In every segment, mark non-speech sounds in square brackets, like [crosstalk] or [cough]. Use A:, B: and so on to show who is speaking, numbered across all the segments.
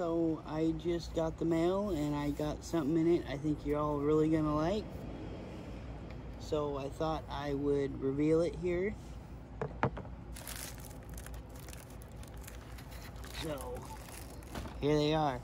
A: So I just got the mail and I got something in it I think you're all really gonna like. So I thought I would reveal it here. So here they are.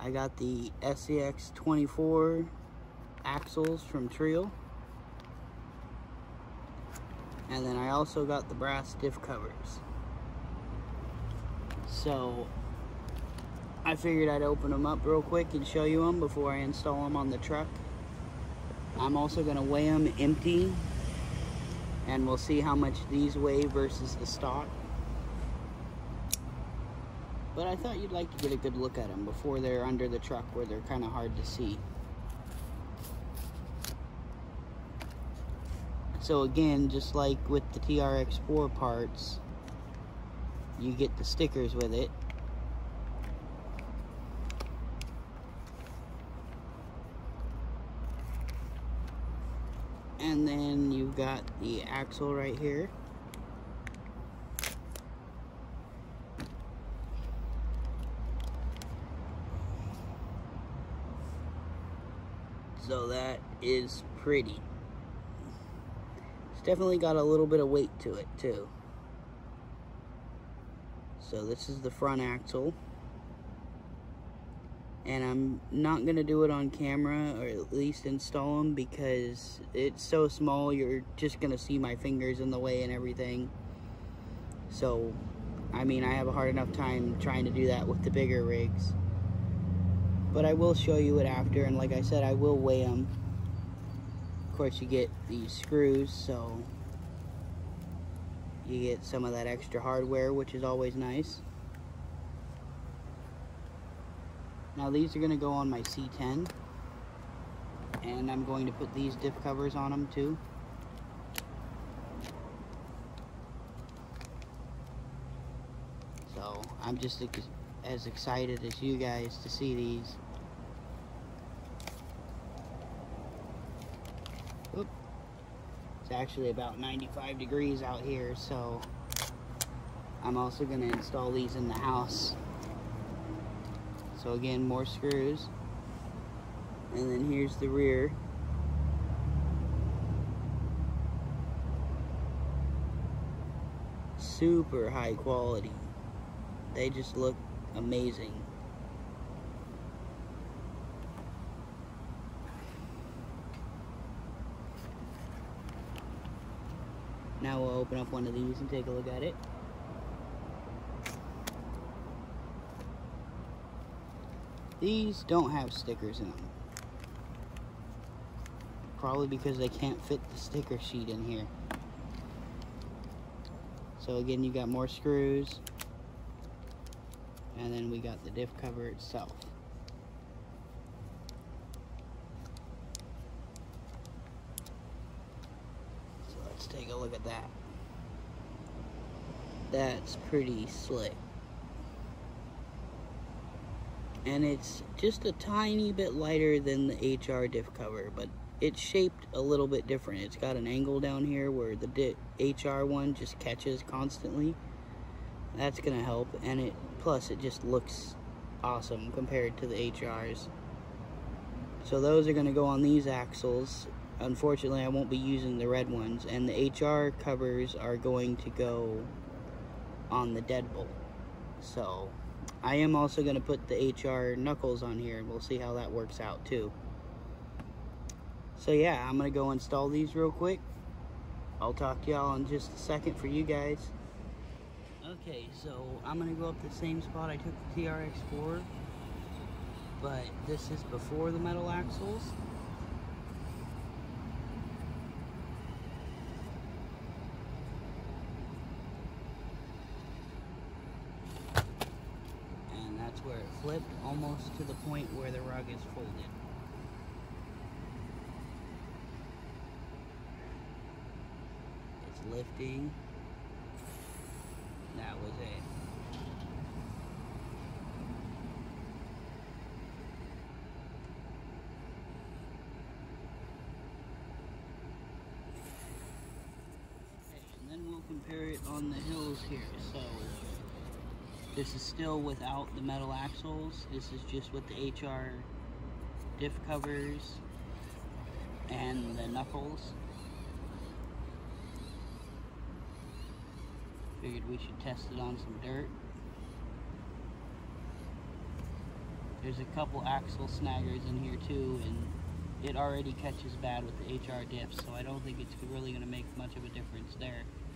A: I got the SCX 24 axles from Treal. And then I also got the brass diff covers. So I figured I'd open them up real quick and show you them before I install them on the truck. I'm also going to weigh them empty and we'll see how much these weigh versus the stock. But I thought you'd like to get a good look at them before they're under the truck where they're kind of hard to see. So again, just like with the TRX4 parts, you get the stickers with it. And then you've got the axle right here. So that is pretty. It's definitely got a little bit of weight to it too. So this is the front axle. And I'm not to do it on camera, or at least install them, because it's so small, you're just to see my fingers in the way and everything. So, I mean, I have a hard enough time trying to do that with the bigger rigs. But I will show you it after, and like I said, I will weigh them. Of course, you get these screws, so you get some of that extra hardware, which is always nice. Now these are going to go on my C10. And I'm going to put these diff covers on them too. So I'm just as excited as you guys to see these. Oop. It's actually about 95 degrees out here, so I'm also going to install these in the house. So again, more screws. And then here's the rear. Super high quality. They just look amazing. Now we'll open up one of these and take a look at it. These don't have stickers in them. Probably because they can't fit the sticker sheet in here. So again, you got more screws. And then we got the diff cover itself. So let's take a look at that. That's pretty slick. And it's just a tiny bit lighter than the HR diff cover, but it's shaped a little bit different. It's got an angle down here where the HR one just catches constantly. That's gonna help, and it plus it just looks awesome compared to the HRs. So those are gonna go on these axles unfortunately I won't be using the red ones and the HR covers are going to go on the deadbolt so I am also going to put the HR knuckles on here and we'll see how that works out too. So yeah I'm going to go install these real quick. I'll talk to y'all in just a second for you guys. Okay so I'm going to go up the same spot I took the TRX4 but this is before the metal axles flipped almost to the point where the rug is folded. It's lifting. That was it. Okay, and then we'll compare it on the hills here. So This is still without the metal axles. This is just with the HR diff covers and the knuckles. Figured we should test it on some dirt. There's a couple axle snaggers in here too, and it already catches bad with the HR diff, so I don't think it's really going to make much of a difference there. There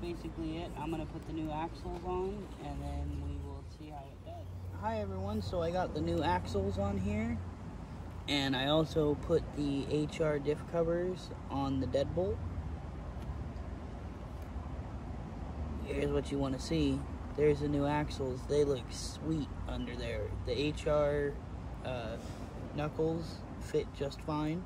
A: basically it. I'm going to put the new axles on and then we will see how it does. Hi everyone, so I got the new axles on here and I also put the HR diff covers on the deadbolt. Here's what you want to see. There's the new axles. They look sweet under there. The HR uh, knuckles fit just fine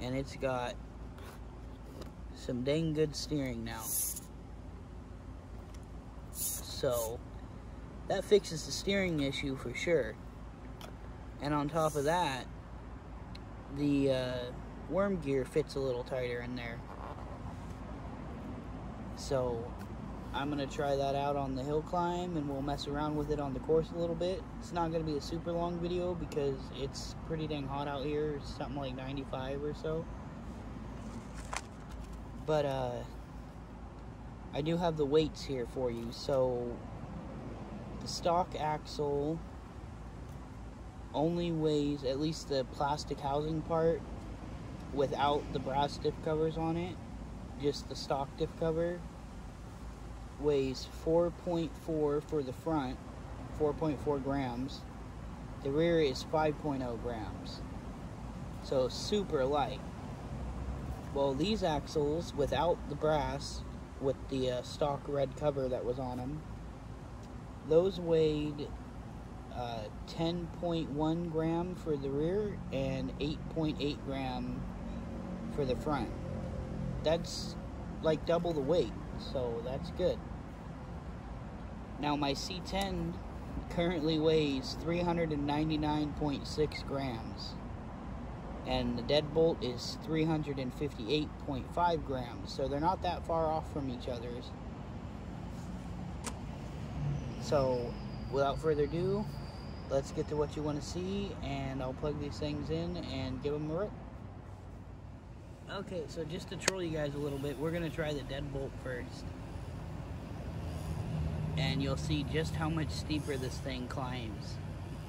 A: and it's got some dang good steering now. So that fixes the steering issue for sure. And on top of that, the uh, worm gear fits a little tighter in there. So I'm gonna try that out on the hill climb and we'll mess around with it on the course a little bit. It's not gonna be a super long video because it's pretty dang hot out here. It's something like 95 or so. But uh, I do have the weights here for you. So the stock axle only weighs, at least the plastic housing part, without the brass diff covers on it, just the stock diff cover, weighs 4.4 for the front, 4.4 grams. The rear is 5.0 grams. So super light. Well, these axles, without the brass, with the uh, stock red cover that was on them, those weighed uh, 10.1 gram for the rear and 8.8 gram for the front. That's like double the weight, so that's good. Now my C10 currently weighs 399.6 grams and the deadbolt is 358.5 grams. So they're not that far off from each other's. So without further ado let's get to what you want to see and I'll plug these things in and give them a rip. Okay so just to troll you guys a little bit we're gonna try the deadbolt first. And you'll see just how much steeper this thing climbs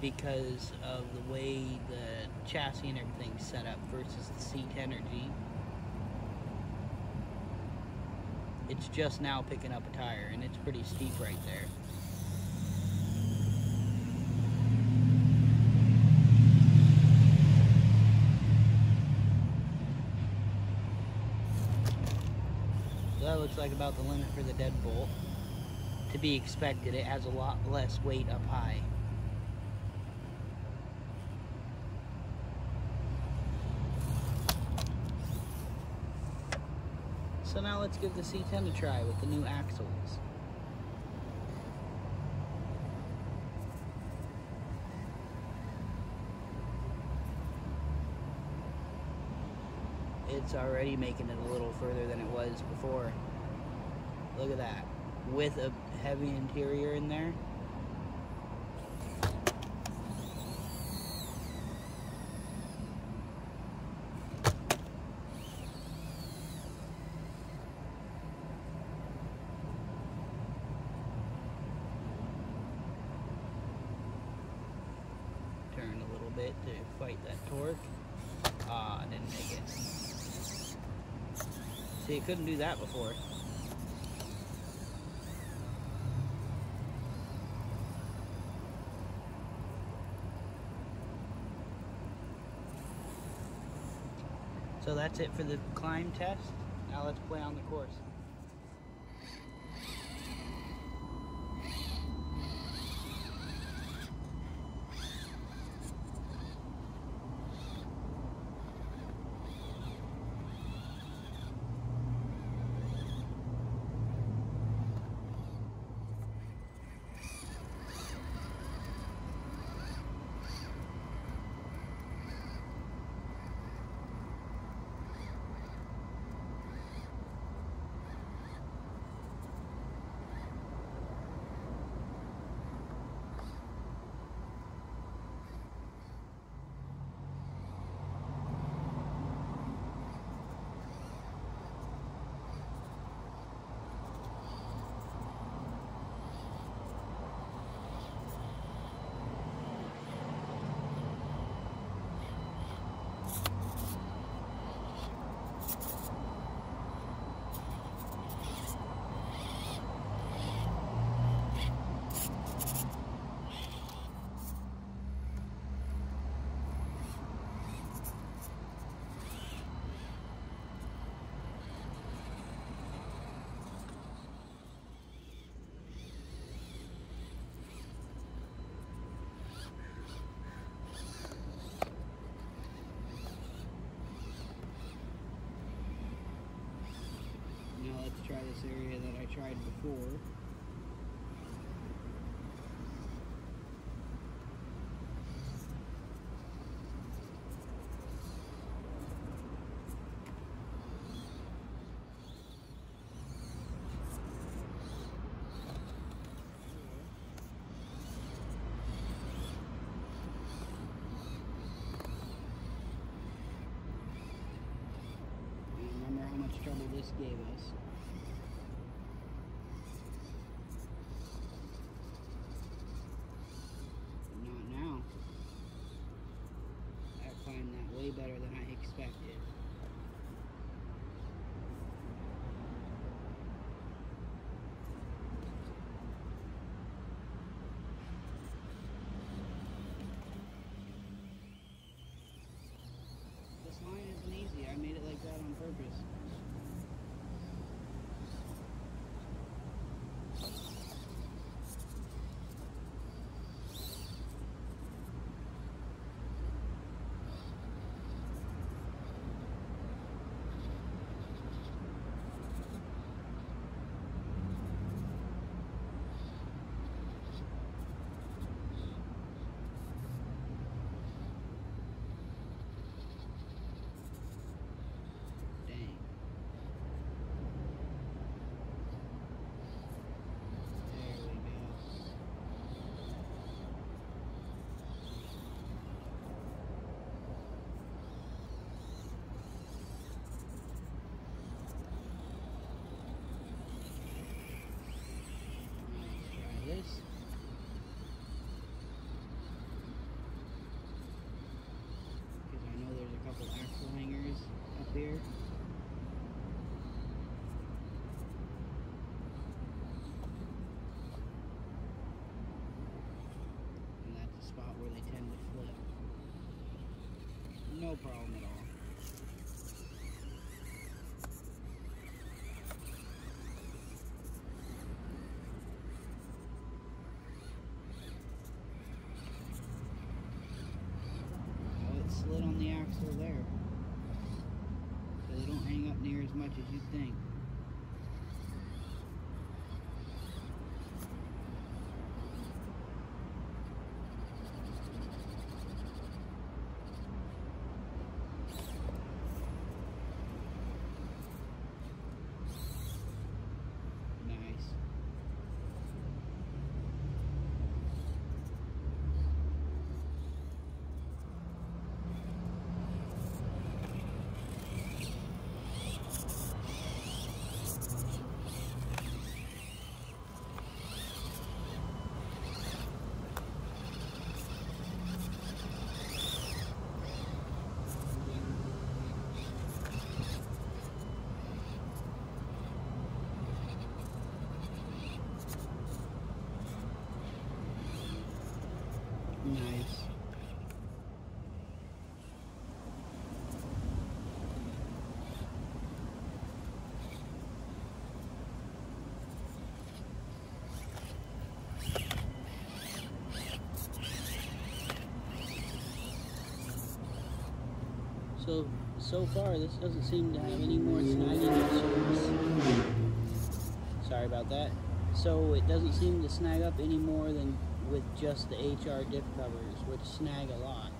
A: because of the way the chassis and everything's set up versus the C10 or It's just now picking up a tire and it's pretty steep right there. That looks like about the limit for the deadbolt. To be expected, it has a lot less weight up high. So now let's give the C10 a try with the new axles. it's already making it a little further than it was before. Look at that. With a heavy interior in there. Turn a little bit to fight that torque. Ah, didn't make it. See, it couldn't do that before. So that's it for the climb test. Now let's play on the course. let's try this area that I tried before. remember how much trouble this gave us. spot where they tend to flip. No problem at all. slid on the axle there. So they don't hang up near as much as you think. So, so far this doesn't seem to have any more snagging issues. Sorry about that. So it doesn't seem to snag up any more than with just the HR diff covers, which snag a lot.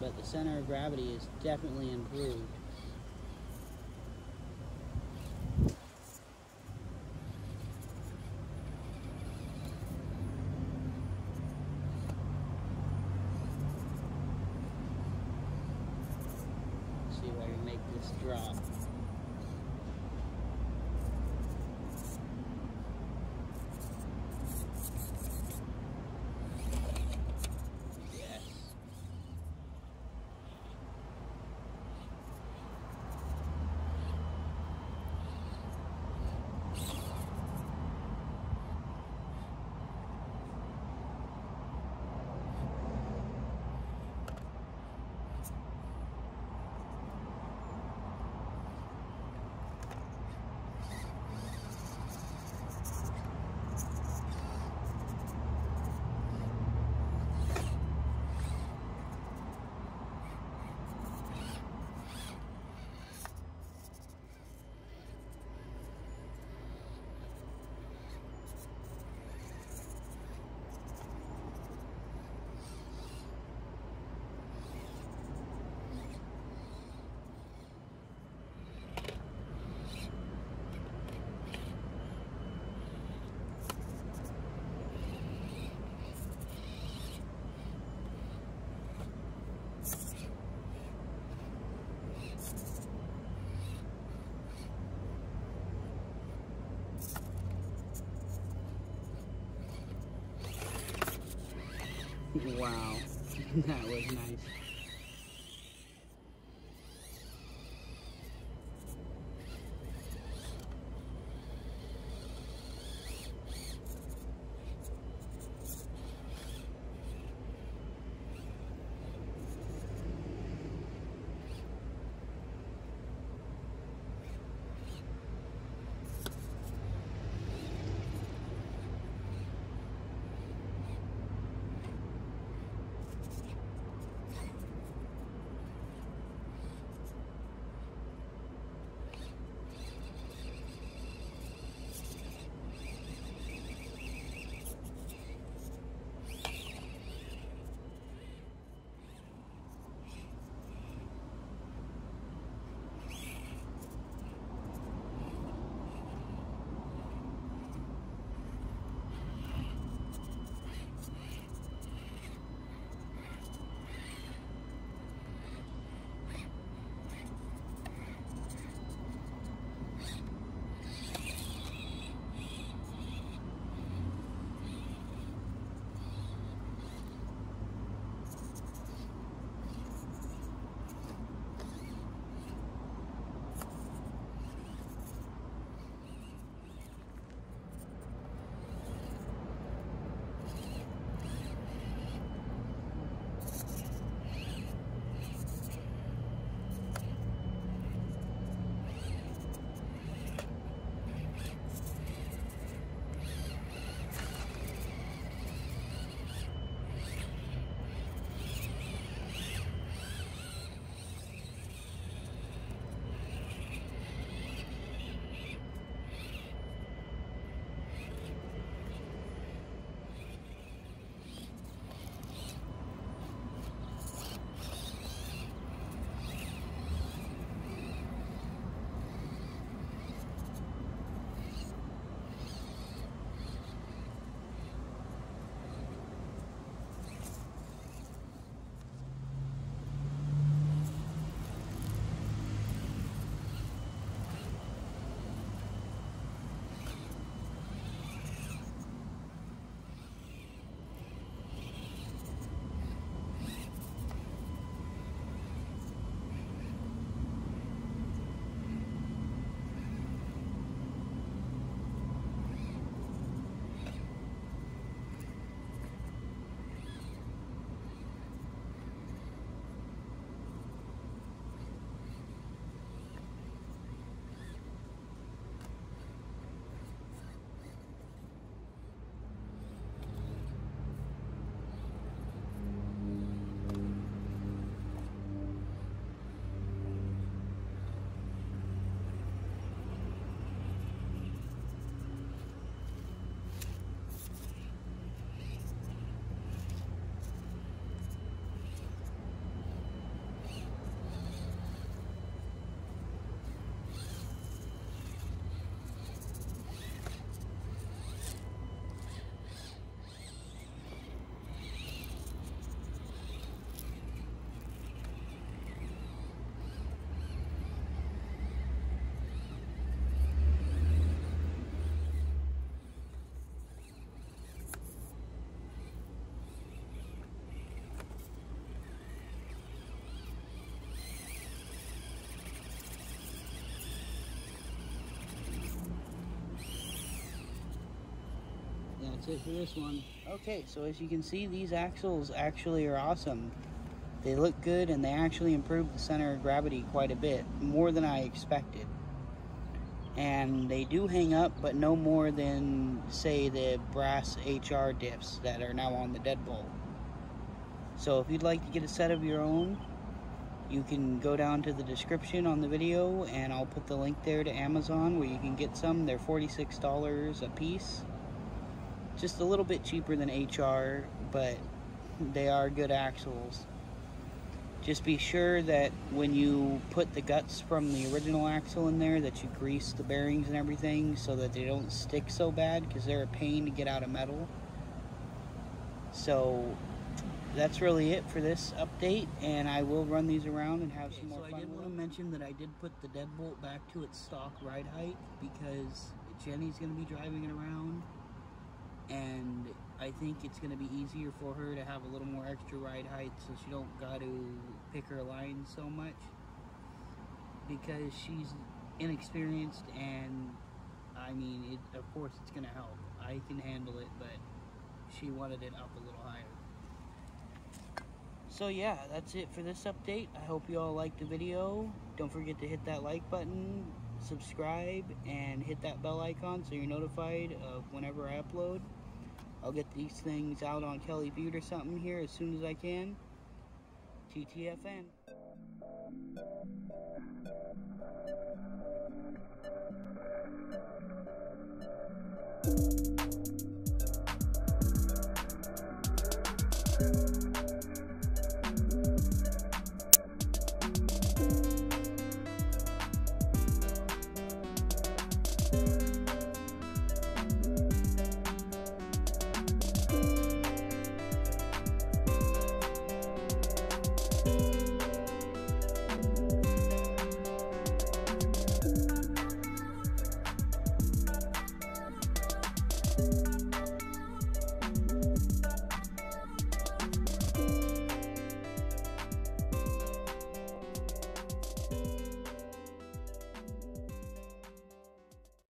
A: But the center of gravity is definitely improved. see if I can make this drop. Wow, [laughs] that was nice. That's it for this one. Okay, so as you can see, these axles actually are awesome. They look good and they actually improve the center of gravity quite a bit, more than I expected. And they do hang up, but no more than, say, the brass HR diffs that are now on the Deadbolt. So if you'd like to get a set of your own, you can go down to the description on the video and I'll put the link there to Amazon where you can get some. They're $46 a piece. Just a little bit cheaper than HR, but they are good axles. Just be sure that when you put the guts from the original axle in there that you grease the bearings and everything so that they don't stick so bad because they're a pain to get out of metal. So that's really it for this update and I will run these around and have okay, some more so fun. I did want to mention that I did put the deadbolt back to its stock ride height because Jenny's going to be driving it around and I think it's going to be easier for her to have a little more extra ride height so she don't got to pick her line so much because she's inexperienced and I mean it, of course it's going to help. I can handle it but she wanted it up a little higher. So yeah that's it for this update. I hope you all liked the video. Don't forget to hit that like button subscribe and hit that bell icon so you're notified of whenever I upload. I'll get these things out on Kelly Butte or something here as soon as I can. TTFN.